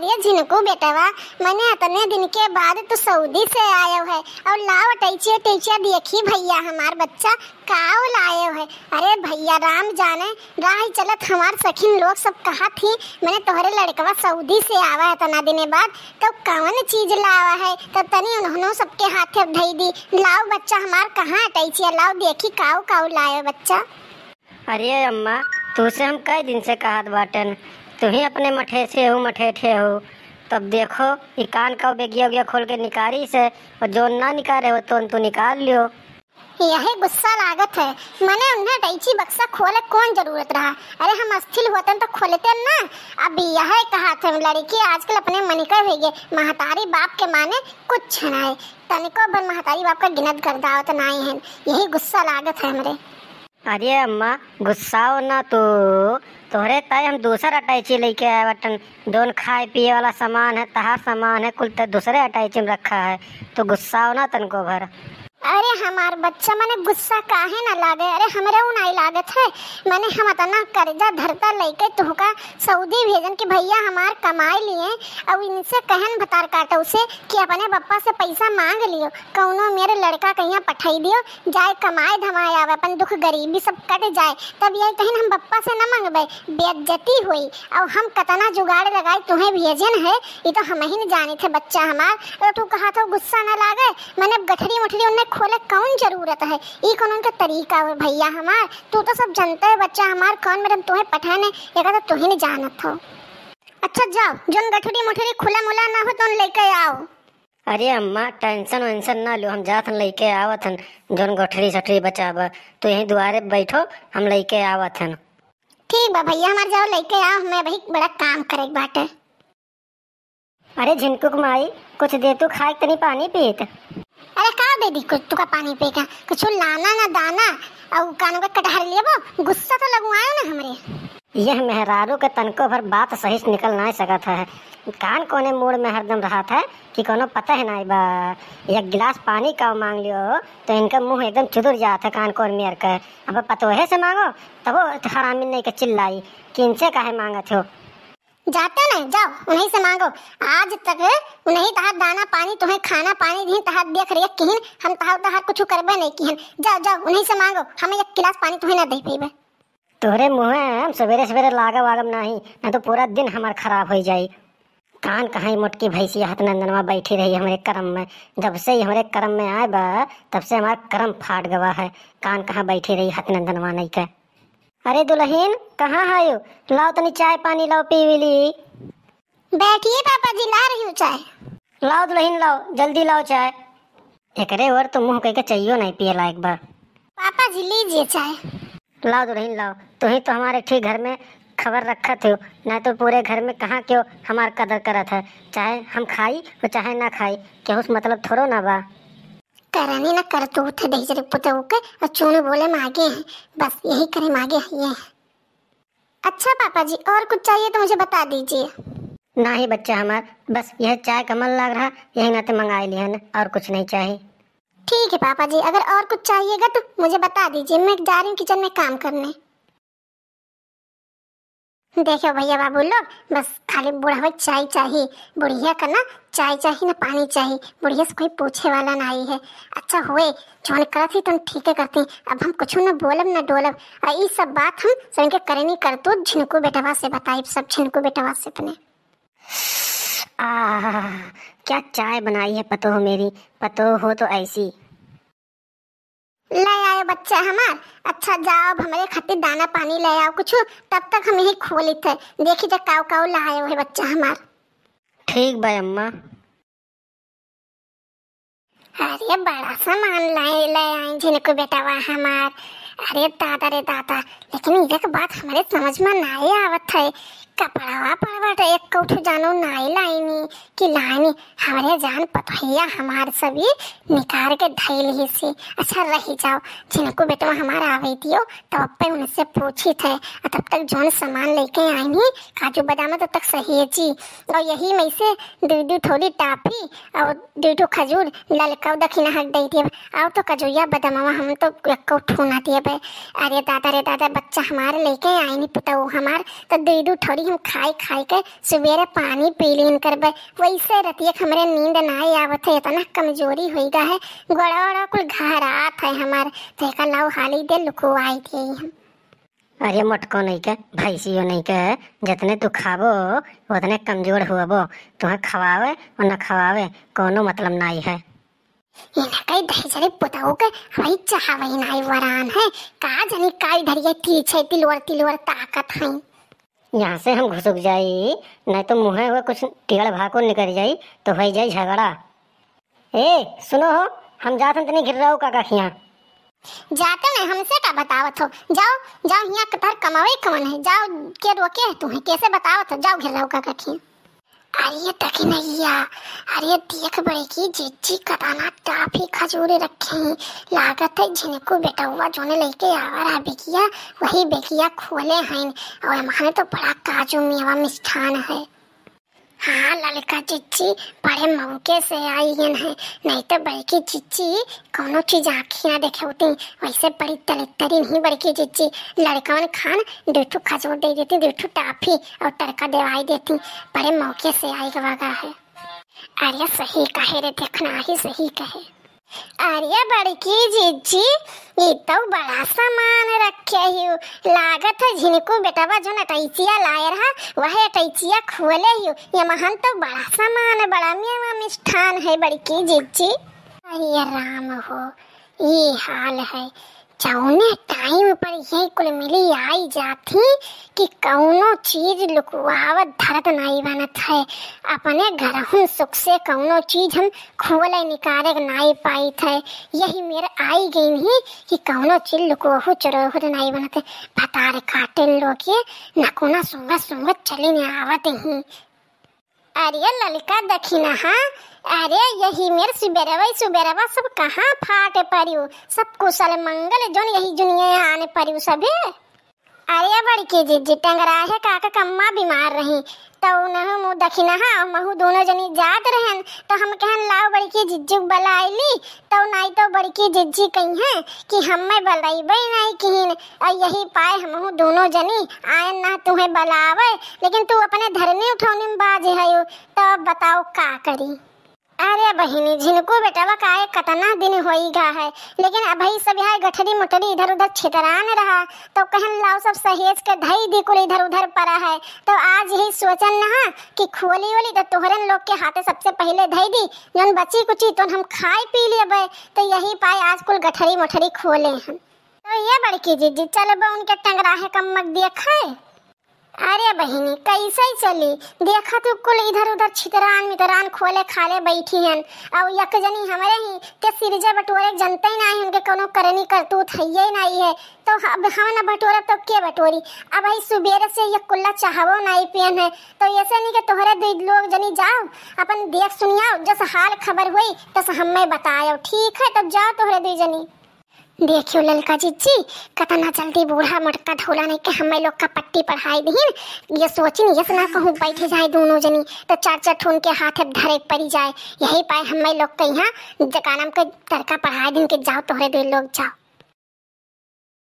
अरे जिनको बेटवा, मैंने इतने दिन के बाद तो सऊदी से आयो है। और लाओ टैचिया टैचिया देखी भैया हमार बच्चा काव लायो है। अरे भैया, राम जाने, राह चलत हमार सखीन लोग सब कहा थी? मैंने तोहरे लड़कवा सऊदी से आवा है तना दिने बाद तो कौन चीज़ लावा है? तब तनी उन्होंने सबके हाथे धई दी। लाओ बच्चा हमार कहाँ टैचिया? लाओ देखी काव काव लायो बच्चा। अरे अम्मा तुझसे हम कई दिन से कहत बाटन। तू ही अपने मठे से हो, मठे ठे हो। तब देखो, ये कान का बेगिया उगिया खोल के निकाली से, और जो ना निकाले हो तो तू निकाल लियो। यही गुस्सा लागत है। मैंने उन्हें टैची बक्सा खोले कौन ज़रूरत रहा? अरे हम अस्थिल होते तो खोलते ना। अब यह कहा थे, लड़की आजकल अपने मनिकर हो गए महतारी बाप के माने कुछ ना है। तनिको भर महतारी बाप का गिनत कर दाओ तो नहीं है यही गुस्सा लागत है मेरे अरे अम्मा, गुस्सा हो ना तो। तोहरे तय हम दूसरा अटैची लेके आए बटन। दोन खाए पिए वाला सामान है, तहार सामान है, कुल तो दूसरे अटैची में रखा है। तो गुस्सा हो ना तनको भर। हमार बच्चा, मैंने गुस्सा काहे ना लागे? अरे, हमरे उ नहीं लागत है। मैंने हम इतना कर्जा धरता लेके तुहका सऊदी भेजन कि भैया हमार कमाई लिए अब इनसे कहन भतार काटे उसे कि अपने पप्पा से पैसा मांग लियो। कौनो मेरे लड़का कहीं पठाई दियो, जाए कमाए धमाए आवे, अपन दुख गरीबी सब कट जाए, तब यही कहीं हम पप्पा से न मांगबे। बेइज्जती हुई और हम कतना जुगाड़ लगाए तुम्हें भेजन है ये तो हम ही नहीं जाने थे बच्चा हमार। तो तू कहा था गुस्सा ना लागे, मैंने गठरी मुठरी उन्हें खोले कौन ज़रूरत है? ई कौन उनका तरीका है भैया हमार। तू तो सब जानता है बच्चा हमार कौन मैडम तुम्हें पठाने ये तो तू ही नहीं जानत हो। अच्छा जाओ जोन गठरी मुठरी खुला मुला ना हो तो लेके आओ। अरे अम्मा टेंशन वेंशन ना लो हम जात लेके आवत हन जोन गोठरी सठरी बचाब तो यहीं दुआरे बैठो हम लेके आवत हन ठीक बा भैया हमार जाओ लेके आओ मैं भाई बड़ा काम करे बाटे। अरे झिनकुक माई कुछ दे तू खाए तनी पानी पीत। अरे का दे दी? कुछ तुका पानी पे का? कुछ लाना ना दाना। और कानों का कटहर लेबो गुस्सा तो लगवायो ना हमरे। यह मेहरारू के तनको भर बात सही से निकल नहीं सकत है। कान कोने मूड में हरदम रहा था कि कोनो पता है नहीं बा। एक गिलास पानी का मांग लियो तो इनका मुँह एकदम चुदुर जाता है कान कोन मेर के। अब पतोहे से मांगो, तब वो हरामी नहीं के चिल्लाई। कि इनसे काहे मांगत हो? जाते ना जाओ, उन्हीं से मांगो आज तक उन्हीं तहार दाना पानी, तुम्हें खाना पानी दी तहार देख रही किहन। हम तहार तहार कुछ करबे नहीं किहन। जाओ जाओ, उन्हीं से मांगो हमें एक गिलास पानी तुम्हें ना दे पीबे। तोहरे मुँह हम सवेरे सवेरे लागब वागब नहीं नहीं तो पूरा दिन हमार खराब हो जाई। कान कहाँ मोटकी भैंसी हाथ नंदनवा बैठी रही हमारे कर्म में। जब से ही हमारे कर्म में आए बा तब से हमारा कर्म फाट गवा है। कान कहाँ बैठी रही हाथ नंदनवा नहीं का। अरे दुल्हन कहाँ आयो लाओ तनी चाय पानी लाओ पीविली बैठिए पापा जी ला रही हूँ चाय। लाओ दुल्हन लाओ जल्दी लाओ चाय। एकरे और तो मुँह कह के चाहिए नहीं पिए लायक बा। पापा जी लीजिए चाय। लाओ दुल्हन लाओ। तू ही तो हमारे ठीक घर में खबर रखा थे ना तो पूरे घर में कहाँ क्यों हमार कदर करत है। चाहे हम खाई और चाहे ना खाई क्या उस मतलब थोड़ो ना बा। करनी ना कर तू थे देजरे पुते के और चूने बोले मागे हैं। बस यही करे मागे है ये अच्छा पापा जी और कुछ चाहिए तो मुझे बता दीजिए। ना ही बच्चा हमार बस यह चाय कमल लग रहा यही नाते मंगाए लिहन और कुछ नहीं चाहिए। ठीक है पापा जी अगर और कुछ चाहिएगा तो मुझे बता दीजिए मैं जा रही हूँ किचन में काम करने। देखो भैया बाबू लोग बस खाली बुढ़ा चाय चाहिए बुढ़िया का ना चाय चाहिए ना पानी चाहिए। बुढ़िया से कोई पूछे वाला नहीं है। अच्छा हुए जोन करत ही तुम ठीक है करती। अब हम कुछ न बोलब न डोलब। और ये सब बात हम सब के करे नहीं कर तो झिनको बेटवा से बताई सब झिनको बेटवा से अपने। आ क्या चाय बनाई है पतो हो मेरी? पतो हो तो ऐसी। ले आयो बच्चा हमार। अच्छा जाओ अब हमारे खातिर दाना पानी ले आओ कुछ। तब तक हम यही खोली थे देखी जा काव काव लाए हुए बच्चा हमार। ठीक भाई अम्मा। अरे बड़ा सामान लाए, ले आए जिनको बेटा वाह हमार। अरे दादा रे दादा, लेकिन इधर बात हमारे समझ में नहीं आवत है। कपड़ावा पड़वट एक कौठ जानो, नाई लाइनी कि लाइनी हमारे जान पतैया हमार सभी, निकाल के धैल ही से। अच्छा रही जाओ। जिनको बेटवा हमारा आवे दियो तब पे उनसे पूछी थे। तब तक जोन सामान लेके आईनी, काजू बादाम, तब तक सही है जी। और यही में से दू दू थोड़ी टाफी और दू दू खजूर ललका दक्षिणा हक दे दिए। और तो कजोया बदामवा हम तो एक ठूना दिए अरे दादा, रे दादा, बच्चा हमारे लेके आई नहीं पुता वो हमार। तो दू दू थोड़ी हम खाई खाई के सवेरे पानी पी लीन करबे। वैसे रतिया के हमरे नींद नहीं आवत है इतना कमज़ोरी हो गया है। गोड़ा वड़ा कुल घरात है हमार तेका लाव हाली दे लुकुआई थी हम। अरे मोटको नहीं के भैंसियो नहीं के जितने तू खाबो उतने कमज़ोर हुआबो तुम्हें खवावे और न खवावे कोनो मतलब नहीं है। इन्हें कई दहेजरे पुताऊ के वही चाहवे नहीं वरान है। का जनी काई धरिए तीछे तिलवर तिलवर ताकत है। यहाँ से हम घुसुक जाई, नहीं तो मुँह हुए कुछ टीड़ भाको निकल जाई तो हो जाई झगड़ा। ए, सुनो हो, हम जात हम तनी घिर रहा का यहाँ। जाते नहीं हमसे का बतावत हो। जाओ जाओ यहाँ कतर कमावे कमन है, जाओ के रोके है तुम्हें कैसे बतावत हो? जाओ घिर रहो का कखी नैया अरे देख बड़े की जिज्जी कटाना टाफी खजूरे रखे हैं। लागत है जिनको बेटा हुआ, जोने लेके आवर बेकिया, वही बेकिया खोले हैं। और हमारे तो बड़ा काजू मेवा मिष्ठान है। हाँ ललका चिच्ची बड़े मौके से आई है। नहीं तो बड़की चिच्ची कोनो चीज़ आखियाँ देखे होती? वैसे बड़ी तलेतरी नहीं बड़की चिच्ची लड़कावन खान डेठू खजूर दे देती डेठू टाफी और तड़का देवाई देती। बड़े मौके से आई गवागा है। अरे सही कहे रे, देखना ही सही कहे। अरे बड़की जीजी, ये तो बड़ा सामान रखे हियो लागत है झिनको बेटवा जो नटैचिया लाए रहा, वह अटैचिया खोले हियो ये महान तो बड़ा सामान, बड़ा मेवा मिष्ठान है बड़की जीजी। अरे राम हो, ये हाल है। जौने टाइम पर यही कुल मिली आई जाती कि कौनो चीज़ लुकवावत धरत नहीं बनत है। अपने घर हम सुख से कौनो चीज़ हम खोले निकाले नहीं पाई थे यही मेरे आई गई नहीं कि कौनो चीज़ लुकवाहू चुरोहू नहीं बनत है। भतार काटे लोग ये न कोना सुंगत सुंगत चली न आवत ही। अरे ललिका दखिना हाँ? अरे, यही मेरे सुबेरवा सुबेरवा सब कहाँ फाटे परियो? सब कुशल मंगल जोन यही दुनिया आने परियो सभे? अरे बड़की जीजी टंगरा है, काका कम्मा बीमार रही। तो उन्हें मुँह दखिना हाँ महू दोनों जनी जात रहन तो हम कहन लाओ, बड़की जिज्जू बलाइली तो नहीं तो बड़की जिज्जी कही है कि हम हमें बलैबे नहीं किहिन। और यही पाए हमहू दोनों जनी, आयन ना तुम्हें बलावे। लेकिन तू अपने धरनी उठौनी में बाज है तो बताओ का करी? अरे बहिनी झिनको बेटवा काहे कतना दिन होईगा है? लेकिन अभी सब यहाँ गठरी मुठरी इधर उधर छितरान रहा तो कहन लाओ सब सहेज के धई दी कुल इधर उधर पड़ा है। तो आज यही सोचन ना कि खोली वोली तो तोहरन लोग के हाथे सबसे पहले धई दी, जौन बची कुची तो हम खाई पी लेबे। तो यही पाए आज कुल गठरी मुठरी खोले हम तो ये बड़की जीजी, चल उनके टंगरा है कमक देखे अरे बहिनी, कैसे चली। देखा तू कुल इधर उधर छितरान, मितरान खोले खाले बैठी हन और यक जनी हमारे ही के सिरजे बटोरे जनते ही नहीं उनके कोनो करनी करतूत है ही नहीं है। तो अब हम न बटोरा तो के बटोरी? अब भाई सुबेरे से ये कुल्ला चाहवो नहीं पियन है। तो ऐसे नहीं कि तोहरे दो लोग जनी जाओ, अपन देख सुनियाओ, जैसे हाल खबर हुई, तस हमें बतायो ठीक है तो जाओ तोहरे दो जनी। देखियो ललका जीजी कतना जल्दी बूढ़ा मटका धोला नहीं के हमें लोग का पट्टी पढ़ाई दी ये सोचिन ये ना कहूँ, बैठे जाए दोनों जनी तो चार चार ठून के हाथ धरे पड़ी जाए। यही पाए हमें लोग के यहाँ जकानम के तड़का पढ़ाई दिन के जाओ तोहरे दो लोग जाओ।